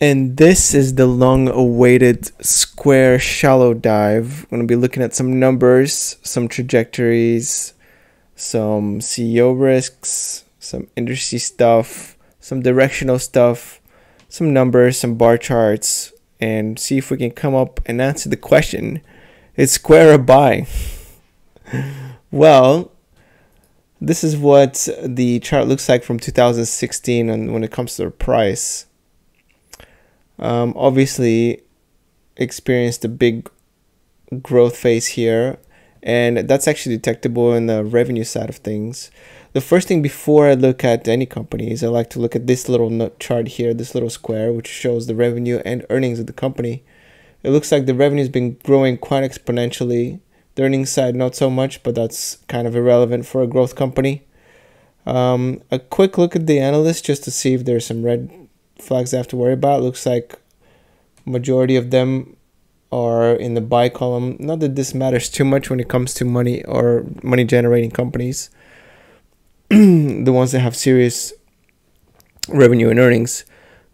And this is the long awaited Square shallow dive. I'm going to be looking at some numbers, some trajectories, some CEO risks, some industry stuff, some directional stuff, some numbers, some bar charts, and see if we can come up and answer the question is Square a buy? well, this is what the chart looks like from 2016 and when it comes to the price um, obviously experienced a big growth phase here and that's actually detectable in the revenue side of things. The first thing before i look at any companies i like to look at this little chart here this little square which shows the revenue and earnings of the company. It looks like the revenue has been growing quite exponentially. The earnings side not so much but that's kind of irrelevant for a growth company. Um, a quick look at the analysts just to see if there's some red flags I have to worry about. Looks like majority of them are in the buy column. Not that this matters too much when it comes to money or money generating companies. the ones that have serious revenue and earnings.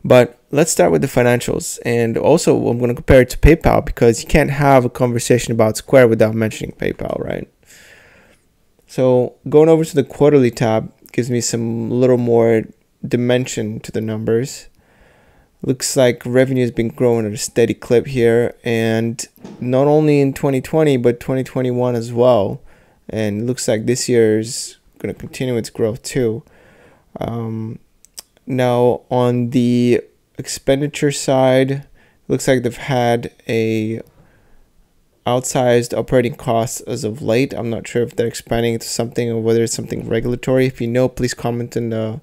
But let's start with the financials. And also, I'm going to compare it to PayPal because you can't have a conversation about Square without mentioning PayPal, right? So, going over to the quarterly tab gives me some little more dimension to the numbers looks like revenue has been growing at a steady clip here and not only in 2020 but 2021 as well. And looks like this year is going to continue its growth too. Um, now on the expenditure side looks like they've had a outsized operating costs as of late. I'm not sure if they're expanding into something or whether it's something regulatory. If you know please comment in the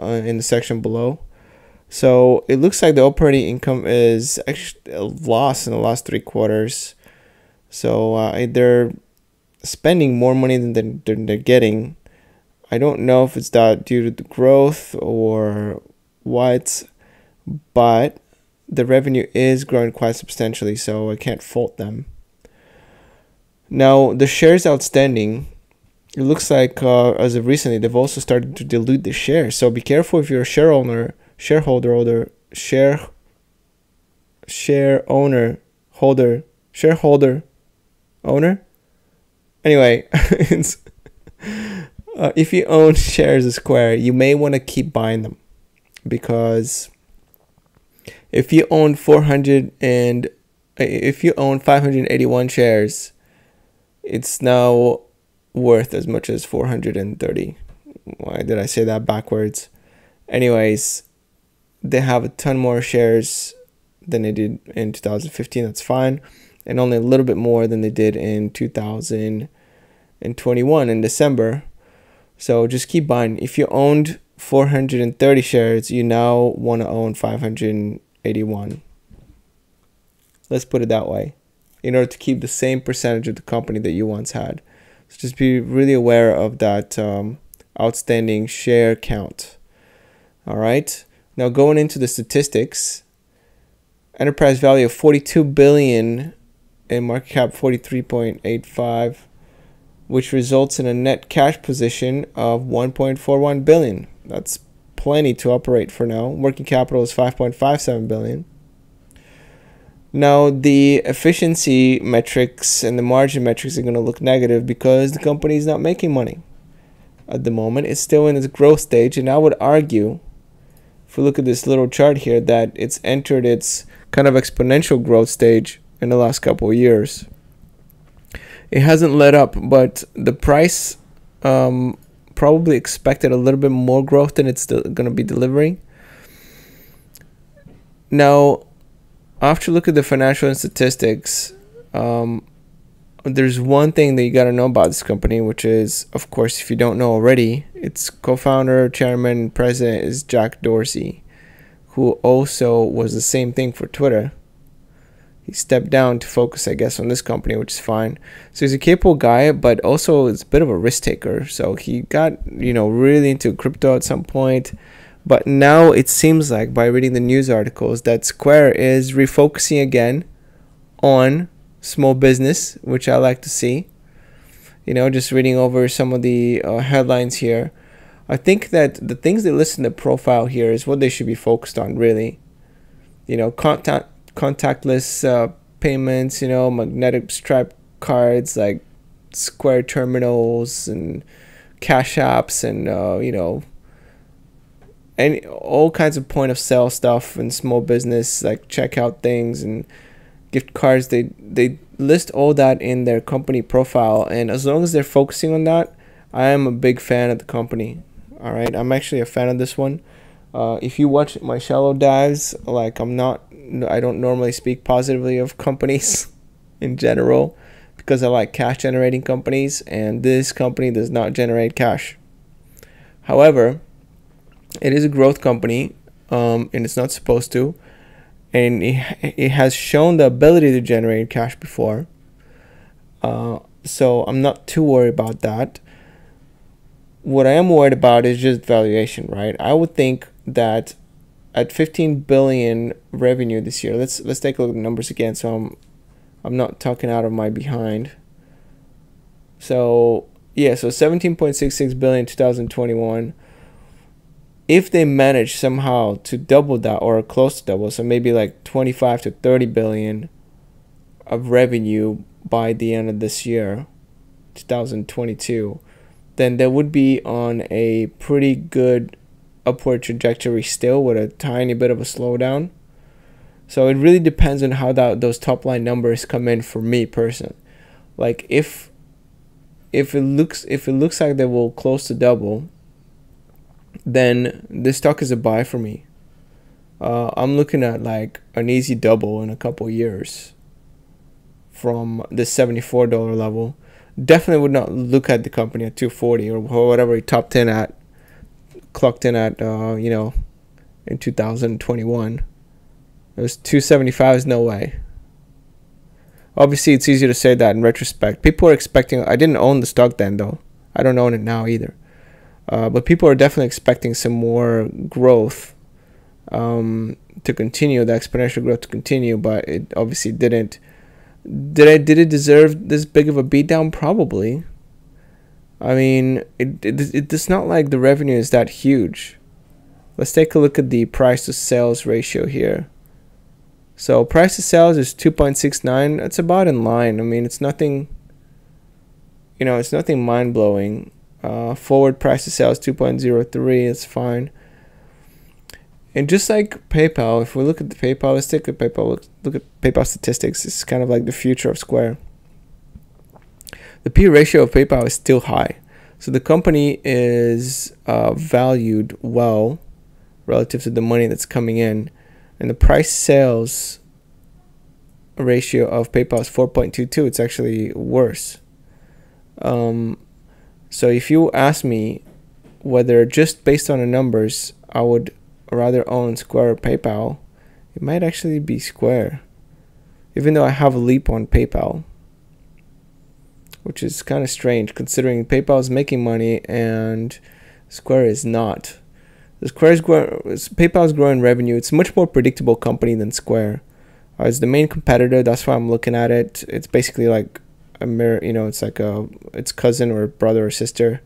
uh, in the section below so it looks like the operating income is actually a loss in the last three quarters. So uh, they're spending more money than they're, than they're getting. I don't know if it's that due to the growth or what, but the revenue is growing quite substantially, so I can't fault them. Now, the shares outstanding, it looks like uh, as of recently, they've also started to dilute the shares. So be careful if you're a share owner shareholder holder share share owner holder shareholder owner? Anyway it's uh, if you own shares of square you may want to keep buying them. Because if you own 400 and if you own 581 shares it's now worth as much as 430 why did i say that backwards? Anyways they have a ton more shares than they did in 2015. That's fine. And only a little bit more than they did in 2021 in December. So just keep buying. If you owned 430 shares, you now want to own 581. Let's put it that way. In order to keep the same percentage of the company that you once had. So just be really aware of that um, outstanding share count. All right. Now going into the statistics, enterprise value of 42 billion and market cap 43.85 which results in a net cash position of 1.41 billion. That's plenty to operate for now. Working capital is 5.57 billion. Now the efficiency metrics and the margin metrics are going to look negative because the company is not making money at the moment. It's still in its growth stage and I would argue if we look at this little chart here, that it's entered its kind of exponential growth stage in the last couple of years. It hasn't let up, but the price um, probably expected a little bit more growth than it's going to be delivering. Now, after look at the financial and statistics, um, there's one thing that you got to know about this company, which is, of course, if you don't know already, its co-founder, chairman, and president is Jack Dorsey, who also was the same thing for Twitter. He stepped down to focus, I guess, on this company, which is fine. So he's a capable guy, but also is a bit of a risk taker. So he got, you know, really into crypto at some point. But now it seems like by reading the news articles that Square is refocusing again on small business, which I like to see. You know, just reading over some of the uh, headlines here. I think that the things they list in the profile here is what they should be focused on, really. you know, contact contactless uh, payments, you know, magnetic stripe cards like Square terminals and cash apps and uh, you know any all kinds of point of sale stuff and small business like checkout things and gift cards they they list all that in their company profile. And as long as they're focusing on that i am a big fan of the company. All right i'm actually a fan of this one. Uh, if you watch my shallow dives like i'm not i don't normally speak positively of companies in general because i like cash generating companies and this company does not generate cash. However it is a growth company um, and it's not supposed to and it, it has shown the ability to generate cash before. Uh, so i'm not too worried about that. What i am worried about is just valuation right? I would think that at 15 billion revenue this year let's let's take a look at the numbers again so i'm i'm not talking out of my behind. So yeah so 17.66 billion 2021 if they manage somehow to double that or close to double, so maybe like 25 to 30 billion of revenue by the end of this year, 2022, then they would be on a pretty good upward trajectory still with a tiny bit of a slowdown. So it really depends on how that those top line numbers come in for me personally. Like if if it looks if it looks like they will close to double, then this stock is a buy for me. Uh, I'm looking at like an easy double in a couple years from the $74 level. Definitely would not look at the company at 240 or whatever he topped in at, clocked in at, uh, you know, in 2021. It was 275 is no way. Obviously, it's easy to say that in retrospect. People are expecting. I didn't own the stock then, though. I don't own it now either. Uh, but people are definitely expecting some more growth um, to continue, the exponential growth to continue, but it obviously didn't. Did I did it deserve this big of a beatdown? Probably. I mean, it, it it's not like the revenue is that huge. Let's take a look at the price to sales ratio here. So price to sales is 2.69. That's about in line. I mean, it's nothing. You know, it's nothing mind blowing. Uh, forward price to sales 2.03. It's fine. And just like PayPal, if we look at the PayPal, let's take a PayPal look, at PayPal statistics. It's kind of like the future of Square. The P ratio of PayPal is still high, so the company is uh, valued well relative to the money that's coming in, and the price sales ratio of PayPal is 4.22. It's actually worse. Um, so if you ask me whether just based on the numbers, I would rather own Square or PayPal, it might actually be Square. Even though I have a leap on PayPal, which is kind of strange considering PayPal is making money and Square is not. The Square is growing, is growing revenue. It's a much more predictable company than Square. Uh, it's the main competitor. That's why I'm looking at it. It's basically like a mirror you know it's like a its cousin or brother or sister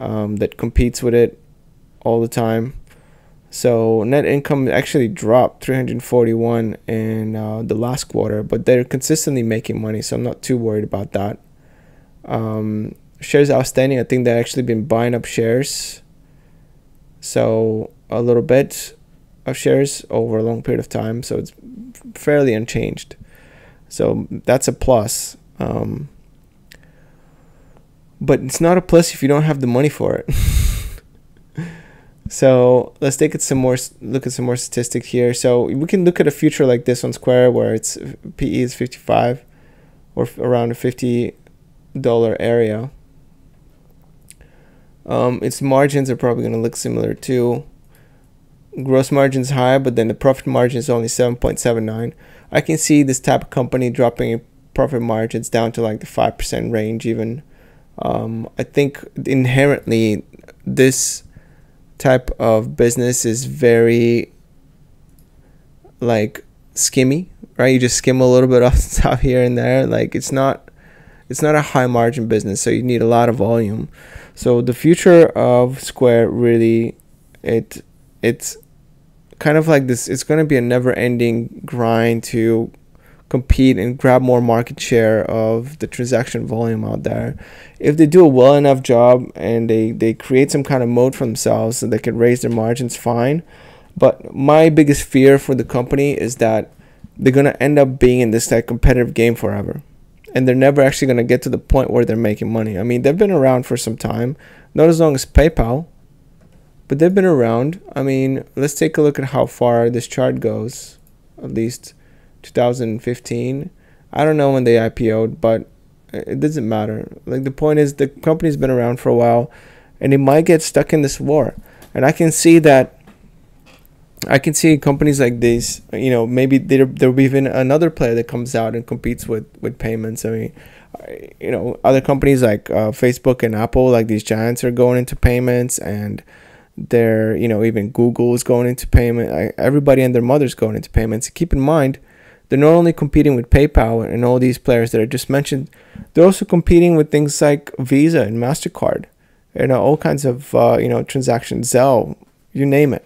um, that competes with it all the time. So net income actually dropped 341 in uh, the last quarter but they're consistently making money so i'm not too worried about that. Um, shares outstanding i think they've actually been buying up shares so a little bit of shares over a long period of time so it's fairly unchanged. So that's a plus um, but it's not a plus if you don't have the money for it. so let's take it some more look at some more statistics here. So we can look at a future like this on Square where it's PE is 55 or around a 50 dollar area. Um, its margins are probably going to look similar too. Gross margins high, but then the profit margin is only 7.79. I can see this type of company dropping profit margins down to like the 5% range even. Um, i think inherently this type of business is very like skimmy right? You just skim a little bit off the top here and there. Like it's not it's not a high margin business so you need a lot of volume. So the future of square really it it's kind of like this. It's going to be a never-ending grind to compete and grab more market share of the transaction volume out there. If they do a well enough job and they, they create some kind of mode for themselves so they can raise their margins, fine. But my biggest fear for the company is that they're going to end up being in this like competitive game forever. And they're never actually going to get to the point where they're making money. I mean, they've been around for some time, not as long as PayPal, but they've been around. I mean, let's take a look at how far this chart goes, at least 2015. I don't know when they IPO'd, but it doesn't matter. Like the point is, the company's been around for a while, and it might get stuck in this war. And I can see that. I can see companies like these. You know, maybe there there'll be even another player that comes out and competes with with payments. I mean, you know, other companies like uh, Facebook and Apple, like these giants, are going into payments, and they're you know even Google is going into payment. Everybody and their mother's going into payments. Keep in mind they're not only competing with PayPal and all these players that I just mentioned, they're also competing with things like Visa and Mastercard, know, all kinds of uh, you know transactions, Zelle, you name it.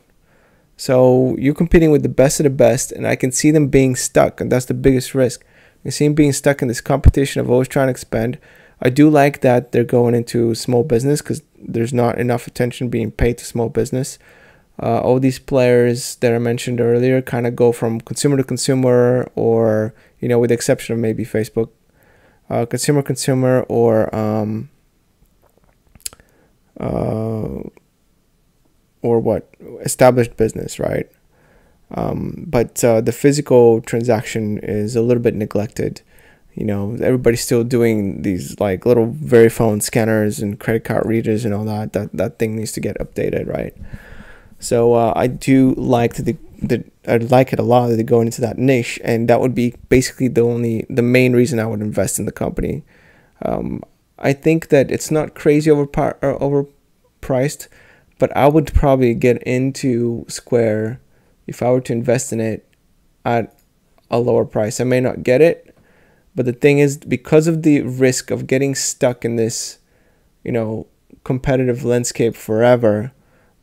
So you're competing with the best of the best, and I can see them being stuck, and that's the biggest risk. I see them being stuck in this competition of always trying to expand. I do like that they're going into small business because there's not enough attention being paid to small business uh, all these players that I mentioned earlier kind of go from consumer to consumer, or you know, with the exception of maybe Facebook, uh, consumer consumer or um, uh, or what established business, right? Um, but uh, the physical transaction is a little bit neglected. You know, everybody's still doing these like little Verifone scanners and credit card readers and all that. That that thing needs to get updated, right? So uh, I do like the the I like it a lot that they go into that niche, and that would be basically the only the main reason I would invest in the company. Um, I think that it's not crazy overpar- overpriced, but I would probably get into Square if I were to invest in it at a lower price. I may not get it, but the thing is because of the risk of getting stuck in this, you know, competitive landscape forever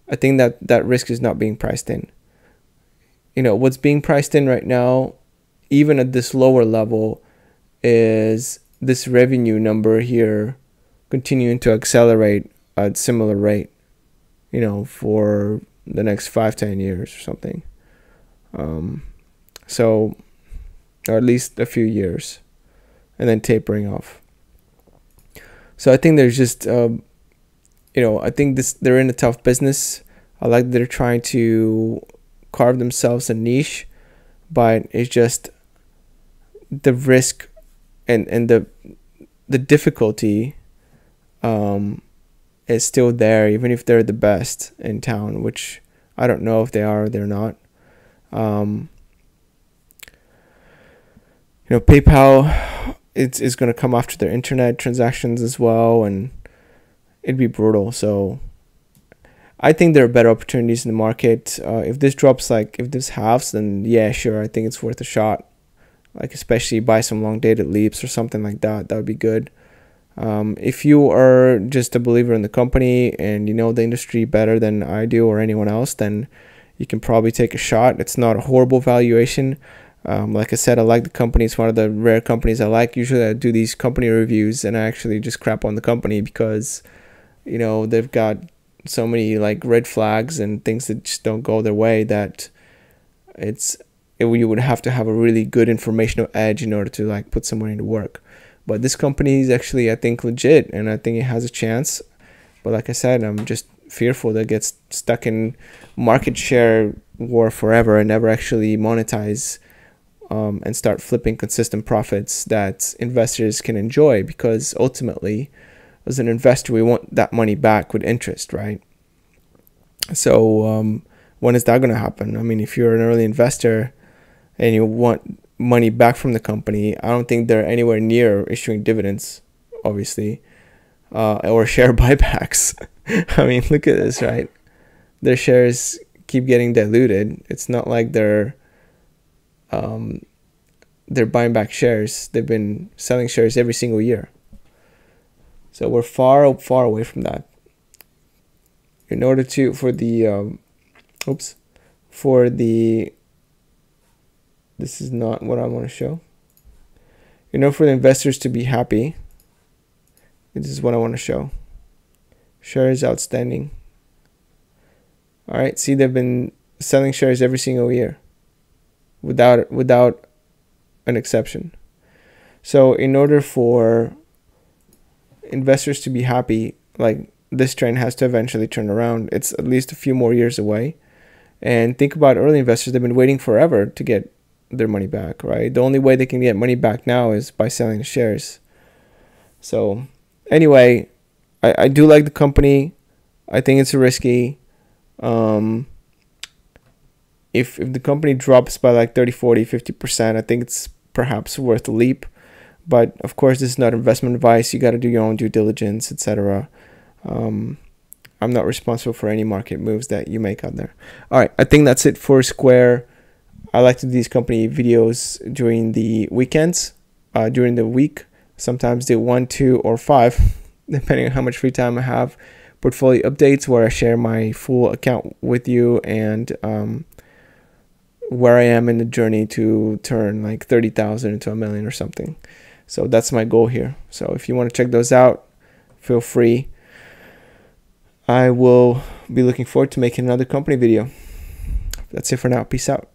I think that that risk is not being priced in. You know, what's being priced in right now, even at this lower level, is this revenue number here continuing to accelerate at similar rate, you know, for the next five, ten years or something. Um, so, or at least a few years, and then tapering off. So I think there's just um, you know, I think this they're in a tough business. I like that they're trying to carve themselves a niche, but it's just the risk and and the the difficulty um, is still there, even if they're the best in town, which I don't know if they are or they're not. Um, you know, PayPal it's is going to come after their internet transactions as well, and it'd be brutal. So I think there are better opportunities in the market. Uh, if this drops like if this halves, then yeah, sure, I think it's worth a shot. Like especially buy some long dated leaps or something like that. That would be good. Um, if you are just a believer in the company and you know the industry better than I do or anyone else, then you can probably take a shot. It's not a horrible valuation. Um, like I said, I like the company. It's one of the rare companies I like. Usually I do these company reviews and I actually just crap on the company because you know they've got so many like red flags and things that just don't go their way that it's it, you would have to have a really good informational edge in order to like put someone into work. But this company is actually i think legit and i think it has a chance. But like i said i'm just fearful that gets stuck in market share war forever and never actually monetize um, and start flipping consistent profits that investors can enjoy because ultimately as an investor, we want that money back with interest, right? So um, when is that going to happen? I mean, if you're an early investor and you want money back from the company, I don't think they're anywhere near issuing dividends, obviously, uh, or share buybacks. I mean, look at this, right? Their shares keep getting diluted. It's not like they're um, they're buying back shares. They've been selling shares every single year. So we're far far away from that. In order to for the um, oops, for the this is not what I want to show. You know, for the investors to be happy, this is what I want to show. Shares outstanding. All right, see they've been selling shares every single year without without an exception. So in order for investors to be happy, like this trend has to eventually turn around. It's at least a few more years away. And think about early investors, they've been waiting forever to get their money back, right? The only way they can get money back now is by selling the shares. So, anyway, I, I do like the company. I think it's risky. Um, if, if the company drops by like 30, 40, 50%, I think it's perhaps worth a leap. But of course, this is not investment advice. You got to do your own due diligence, etc. Um, I'm not responsible for any market moves that you make out there. All right, I think that's it for Square. I like to do these company videos during the weekends, uh, during the week. Sometimes do one, two, or five, depending on how much free time I have. Portfolio updates where I share my full account with you and um, where I am in the journey to turn like 30,000 into a million or something. So that's my goal here. So if you want to check those out, feel free. I will be looking forward to making another company video. That's it for now. Peace out.